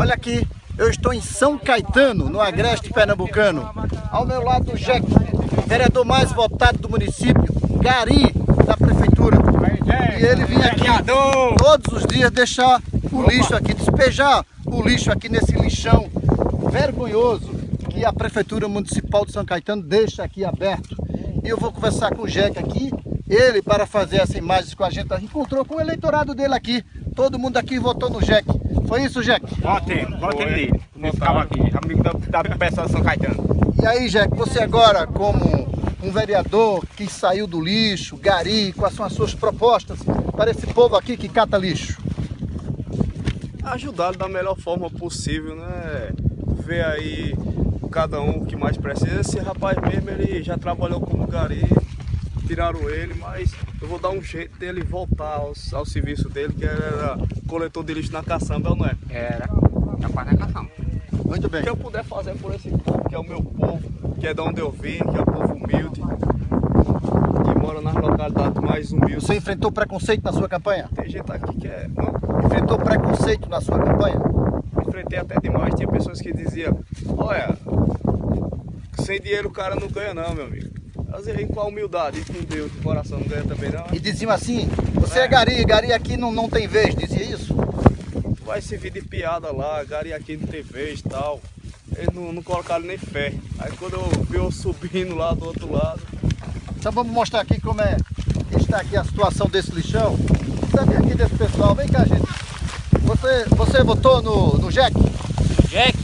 Olha aqui, eu estou em São Caetano, no Agreste Pernambucano. Ao meu lado o Jeque, vereador mais votado do município, Gari, da prefeitura. E ele vinha aqui todos os dias deixar o lixo aqui, despejar o lixo aqui nesse lixão vergonhoso que a prefeitura municipal de São Caetano deixa aqui aberto. E eu vou conversar com o Jeque aqui, ele para fazer essa imagem com a gente, encontrou com o eleitorado dele aqui. Todo mundo aqui votou no Jeque. Foi isso, Jeque? Votem, votem nele. Nesse cabo aqui, amigo da, da pessoa de São Caetano. E aí, Jeque, você agora, como um vereador que saiu do lixo, gari, quais são as suas propostas para esse povo aqui que cata lixo? Ajudá-lo da melhor forma possível, né? Ver aí cada um que mais precisa. Esse rapaz mesmo, ele já trabalhou como gari, tiraram ele, mas eu vou dar um jeito dele voltar ao, ao serviço dele, que era coletor de lixo na caçamba, não é? Era, rapaz na caçamba. Muito bem. O que eu puder fazer por esse povo, que é o meu povo, que é de onde eu vim, que é o povo humilde, que mora nas localidades mais humildes. Você enfrentou preconceito na sua campanha? Tem gente aqui que é. Não, Enfrentou preconceito na sua campanha? enfrentei até demais. Tinha pessoas que diziam: Olha, sem dinheiro o cara não ganha, não, meu amigo. Às vezes com a humildade e com Deus, de coração não ganha também, não. E diziam assim, você é gari, gari aqui não, não tem vez, dizia isso? Vai servir de piada lá, gari aqui não tem vez e tal. Eles não, não colocaram nem fé. Aí quando eu vi eu subindo lá do outro lado, Então vamos mostrar aqui como é que está aqui a situação desse lixão. Sabe aqui desse pessoal, vem cá gente. Você, você votou no, no Jack? Jack,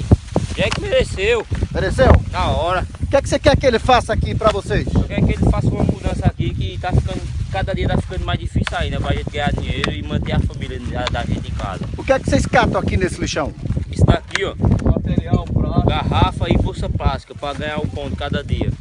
Jack mereceu, Mereceu? na hora. O que, é que você quer que ele faça aqui pra vocês? Eu quero que ele faça uma mudança aqui que tá ficando, cada dia tá ficando mais difícil ainda pra gente ganhar dinheiro e manter a família da, da gente em casa. O que é que vocês catam aqui nesse lixão? Isso daqui, ó, material, prato. garrafa e bolsa plástica pra ganhar um de cada dia.